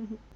Mm-hmm.